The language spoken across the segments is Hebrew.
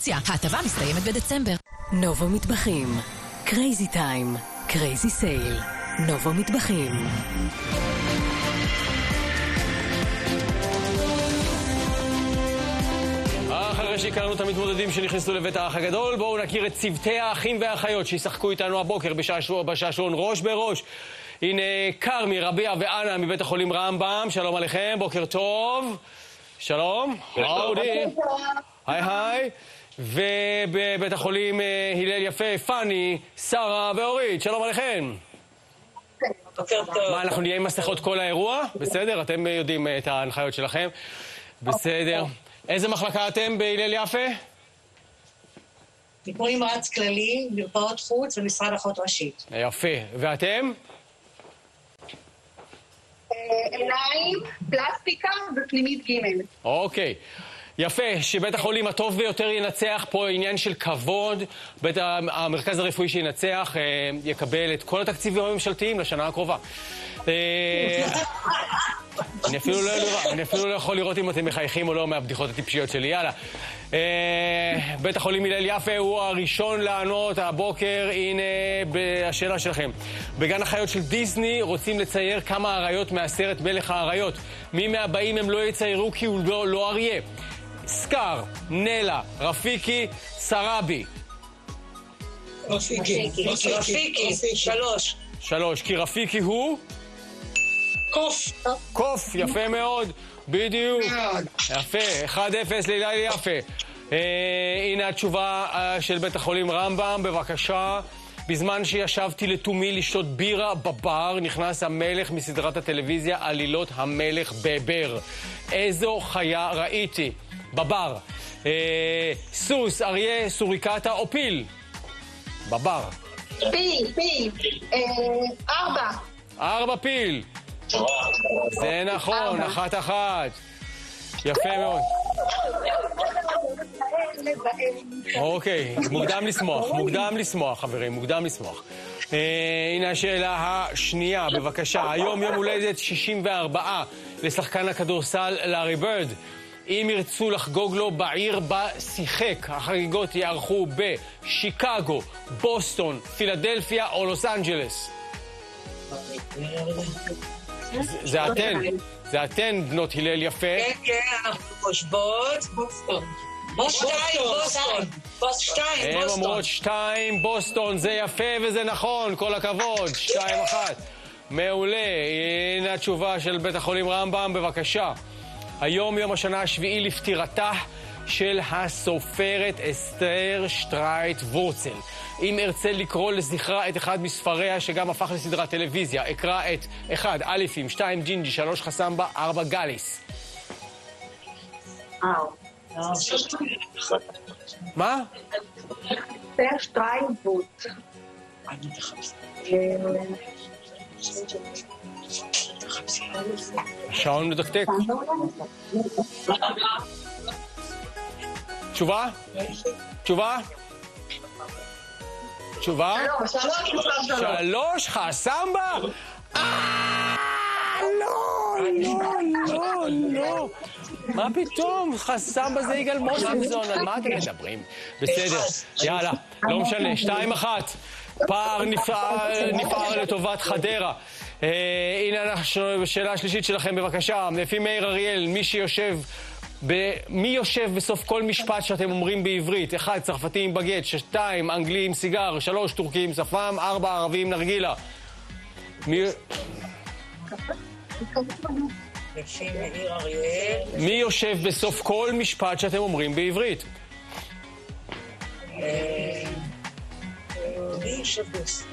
פרופורציה. ההטבה מסתיימת בדצמבר. נובו מטבחים. Crazy time. Crazy sale. נובו מטבחים. אחרי שהכרנו את המתמודדים שנכנסו לבית האח הגדול, בואו נכיר את צוותי האחים והאחיות שישחקו איתנו הבוקר בשעשועון ראש בראש. הנה כרמי, רביע ואנה מבית החולים רמב"ם, שלום עליכם, בוקר טוב. שלום. אודי. היי היי. ובבית החולים אה, הלל יפה, פאני, שרה ואורית, שלום עליכם. בוקר טוב. מה, אנחנו נהיה עם מסכות כל האירוע? בסדר? אתם יודעים את ההנחיות שלכם. בסדר. איזה מחלקה אתם בהלל יפה? טיפול נמרץ כללי, מרפאות חוץ ומשרד אחות ראשית. יפה. ואתם? עיניים, פלסטיקה ופנימית ג'. אוקיי. יפה, שבית החולים הטוב ביותר ינצח, פה עניין של כבוד, בית המרכז הרפואי שינצח אה, יקבל את כל התקציבים הממשלתיים לשנה הקרובה. אה, אני אפילו, לא, אני אפילו לא יכול לראות אם אתם מחייכים או לא מהבדיחות הטיפשיות שלי, יאללה. אה, בית החולים הלל יפה הוא הראשון לענות הבוקר, הנה השאלה שלכם. בגן החיות של דיסני רוצים לצייר כמה אריות מהסרט מלך האריות. מי מהבאים הם לא יציירו כי הוא לא, לא אריה. סקאר, נלה, רפיקי, סראבי. רפיקי, רפיקי, שלוש. שלוש, כי רפיקי הוא? קוף. קוף, יפה מאוד, בדיוק. יפה, 1-0 להילה יפה. אה, הנה התשובה אה, של בית החולים רמב"ם, בבקשה. בזמן שישבתי לתומי לשתות בירה בבר, נכנס המלך מסדרת הטלוויזיה עלילות המלך בבר. איזו חיה ראיתי? בבר. אה, סוס, אריה, סוריקטה או פיל? בבר. פיל, פיל. אה, ארבע. ארבע פיל. זה נכון, אחת אחת. יפה מאוד. אוקיי, מוקדם לשמוח, מוקדם לשמוח, חברים, מוקדם לשמוח. אה, הנה השאלה השנייה, בבקשה. היום יום הולדת 64 לשחקן הכדורסל לארי ברד. אם ירצו לחגוג לו בעיר בה שיחק, החגיגות יערכו בשיקגו, בוסטון, פילדלפיה או לוס אנג'לס. זה אתן, זה אתן, בנות הלל יפה. כן, כן, אנחנו חושבות. בוסטון. בוסטון. שתיים, הן בוסטון. אומרות שתיים, בוסטון, זה יפה וזה נכון, כל הכבוד, שתיים אחת. מעולה, הנה התשובה של בית החולים רמב"ם, בבקשה. היום יום השנה השביעי לפטירתה של הסופרת אסתר שטרייט וורצל. אם ארצה לקרוא לזכרה את אחד מספריה שגם הפך לסדרת טלוויזיה, אקרא את 1. אליפים, 2. ג'ינג'י, 3. חסמבה, 4. גאליס. מה? אסתר שטרייבוט. השעון מדקדק. תשובה? תשובה? תשובה? שלוש, חסמבה? אה, לא, לא, לא, לא. מה פתאום? חסמבה זה יגאל מוסינזון, על מה אתם מדברים? בסדר, יאללה, לא משנה, שתיים אחת. פער נפער לטובת חדרה. אה, הנה השאלה השלישית שלכם, בבקשה. לפי מאיר אריאל, מי שיושב... ב... מי יושב בסוף כל משפט שאתם אומרים בעברית? אחד, צרפתי עם בגט, שתיים, אנגלי עם סיגר, שלוש, טורקי עם שפם, ארבע, ערבי עם נרגילה. מי... מי יושב בסוף כל משפט שאתם אומרים בעברית? מי יושב בס...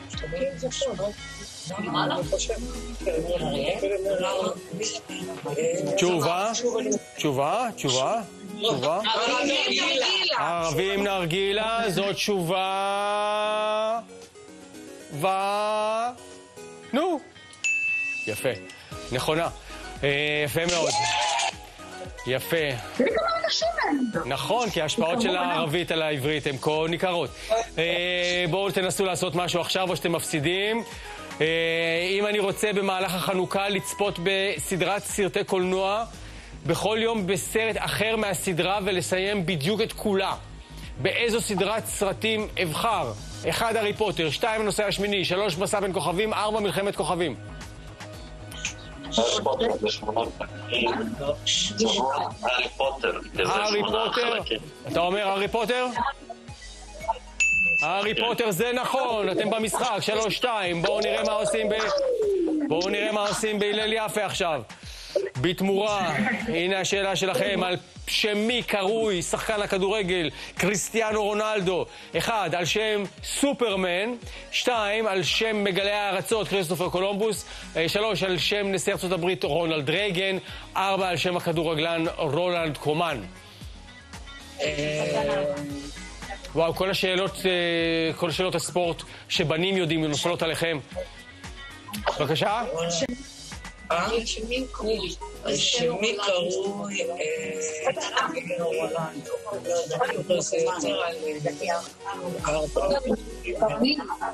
תשובה? תשובה? תשובה? תשובה? ערבי עם נרגילה, זאת תשובה... ו... נו. יפה. נכונה. אה, יפה מאוד. יפה. נכון, כי ההשפעות של הערבית על העברית הן כה ניכרות. אה, בואו תנסו לעשות משהו עכשיו או שאתם מפסידים. אה, אם אני רוצה במהלך החנוכה לצפות בסדרת סרטי קולנוע, בכל יום בסרט אחר מהסדרה ולסיים בדיוק את כולה. באיזו סדרת סרטים אבחר? אחד, הארי פוטר, שתיים, הנושא השמיני, שלוש, מסע בין כוכבים, ארבע, מלחמת כוכבים. הארי פוטר. הארי פוטר? אתה אומר הארי פוטר? הארי פוטר זה נכון, אתם במשחק, שלוש שתיים, בואו נראה מה עושים ב... בואו נראה מה עושים בהלל יפה עכשיו. בתמורה, הנה השאלה שלכם, על שם מי קרוי שחקן הכדורגל קריסטיאנו רונלדו? אחד, על שם סופרמן, שתיים, על שם מגלי הארצות כריסטופר קולומבוס, אה, שלוש, על שם נשיא ארצות הברית רונלד רייגן, ארבע, על שם הכדורגלן רונלד קומן. וואו, כל השאלות, אה, כל שאלות הספורט שבנים יודעים נופלות עליכם. בבקשה? שמי קרוי, אה,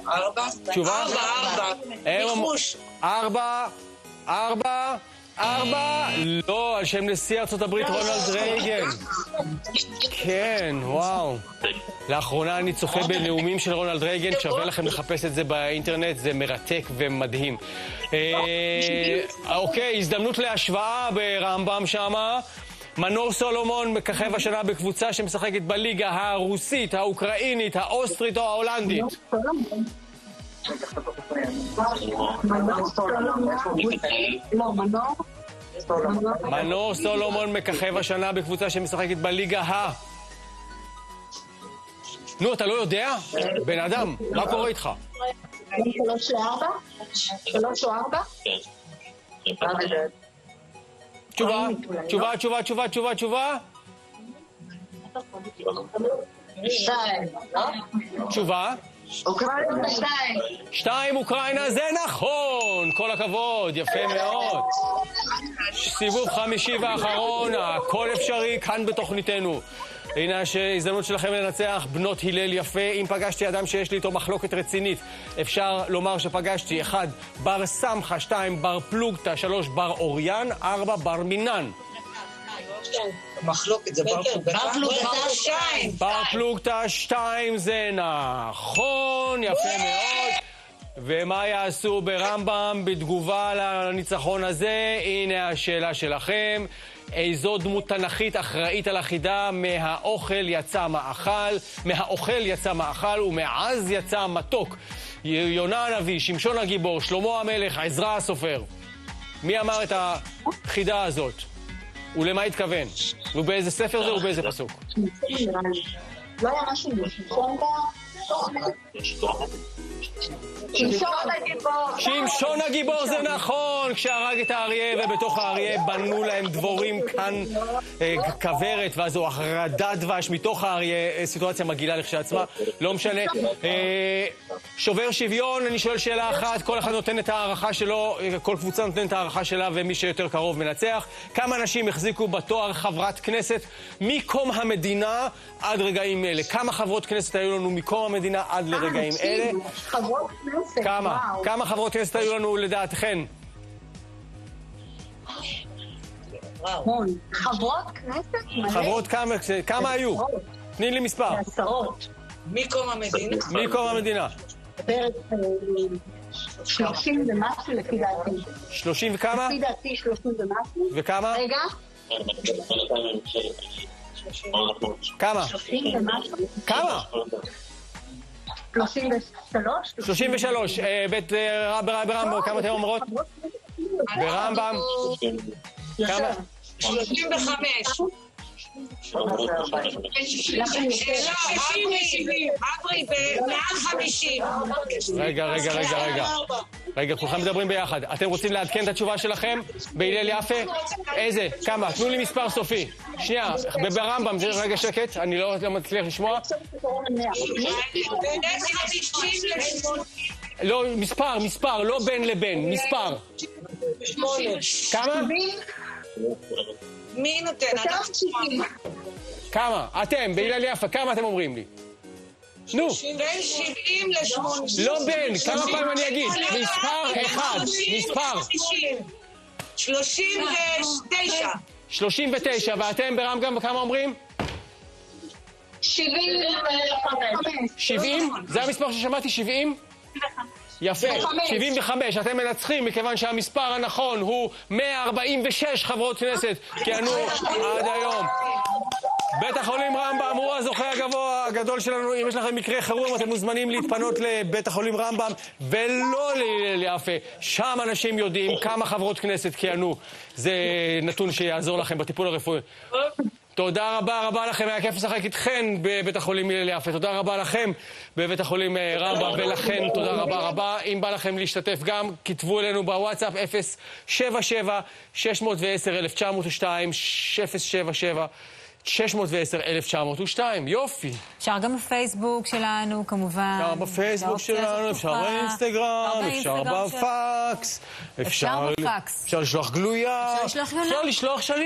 על ארבע. תשובה? ארבע, ארבע. ארבע, ארבע, ארבע, לא, על שם נשיא ארצות הברית רונלד רייגן. כן, וואו. לאחרונה אני צופה בנאומים של רונלד רייגן, שווה לכם לחפש את זה באינטרנט, זה מרתק ומדהים. אה, אוקיי, הזדמנות להשוואה ברמב"ם שמה. מנור סולומון מככב השנה בקבוצה שמשחקת בליגה הרוסית, האוקראינית, האוסטרית או ההולנדית. מנור. סולומון מככב השנה בקבוצה שמשחקת בליגה ה... נו, אתה לא יודע? בן אדם, מה קורה איתך? שלוש לארבע? שלוש או ארבע? תשובה, תשובה, תשובה, תשובה, תשובה, תשובה. תשובה. אוקראינה שתיים. שתיים, אוקראינה, זה נכון! כל הכבוד, יפה מאוד. סיבוב חמישי ואחרון, הכל אפשרי כאן בתוכניתנו. הנה ההזדמנות שלכם לנצח, בנות הלל יפה. אם פגשתי אדם שיש לי איתו מחלוקת רצינית, אפשר לומר שפגשתי, אחד, בר סמכה, שתיים, בר פלוגתא, שלוש, בר אוריין, ארבע, בר מינן. מחלוקת, זה בר פלוגתא. בר פלוגתא שתיים. בר פלוגתא שתיים זה נכון, יפה מאוד. ומה יעשו ברמב"ם בתגובה לניצחון הזה? הנה השאלה שלכם. איזו דמות תנכית אחראית על החידה מהאוכל יצא מאכל, מהאוכל יצא מאכל ומעז יצא מתוק. יונה הנביא, שמשון הגיבור, שלמה המלך, עזרא הסופר. מי אמר את החידה הזאת? ולמה התכוון? ובאיזה ספר זה ובאיזה פסוק? לא היה משהו? שמשון הגיבור. שמשון הגיבור זה נכון, כשהרג את האריה ובתוך האריה בנו להם דבורים כאן אה, כוורת ואז הוא החרדת דבש מתוך האריה, אה, סיטואציה מגעילה לכשעצמה, לא משנה. אה, שובר שוויון, אני שואל שאלה אחת, כל אחד נותן את ההערכה שלו, כל קבוצה נותנת את ההערכה שלה ומי שיותר קרוב מנצח. כמה אנשים החזיקו בתואר חברת כנסת מקום המדינה עד רגעים אלה? כמה חברות כנסת היו לנו מקום המדינה עד לרגעים אלה? כמה? וואו. כמה חברות כנסת היו לנו לדעתכן? המון. חברות כנסת? חברות כמה, כמה היו? תני לי מספר. עשרות. מקום המדינה. מקום המדינה. בערך אה, שלושים ומשהו לפי דעתי. 30 וכמה? לפי דעתי שלושים ומשהו. וכמה? רגע, כמה? שלושים ומשהו. כמה? 33. 33. בית ברמב"ם, כמה אתן אומרות? ברמב"ם. 35. רגע, רגע, רגע, רגע. רגע, כולכם מדברים ביחד. אתם רוצים לעדכן את התשובה שלכם? בהלל יפה? איזה? כמה? תנו לי מספר סופי. שנייה, ברמב"ם, רגע שקט, אני לא לא מצליח לשמוע. לא, מספר, מספר, לא בין לבין, מספר. כמה? מי נותן? אנחנו כמה? אתם, בהלל יפה, כמה אתם אומרים לי? נו, בין שבעים לשמונה. לא בין, כמה פעמים אני אגיד? מספר אחד, מספר. שלושים ותשע. 39, ואתם ברמב"ם כמה אומרים? 75. 70? זה המספר ששמעתי, 70? יפה, 75. אתם מנצחים מכיוון שהמספר הנכון הוא 146 חברות כנסת כיהנו עד היום. בית החולים רמב"ם הוא הזוכה הגבוה הגדול שלנו. אם יש לכם מקרה חירום, אתם מוזמנים להתפנות לבית החולים רמב"ם ולא להלל יפה. שם אנשים יודעים כמה חברות כנסת כיהנו. זה נתון שיעזור לכם בטיפול הרפואי. תודה רבה רבה לכם, היה כיף לשחק איתכן בבית החולים הלל יפה. תודה רבה לכם בבית החולים אה, רמב"ם, ולכן תודה רבה רבה. אם בא לכם להשתתף גם, כתבו אלינו בוואטסאפ 077-610-1902, 077-610-1902. יופי. אפשר גם בפייסבוק שלנו, כמובן. אפשר בפייסבוק שלנו, אפשר. באינסטגרם, אפשר בפקס. אפשר בפקס. אפשר לשלוח גלויה. אפשר לשלוח שליח.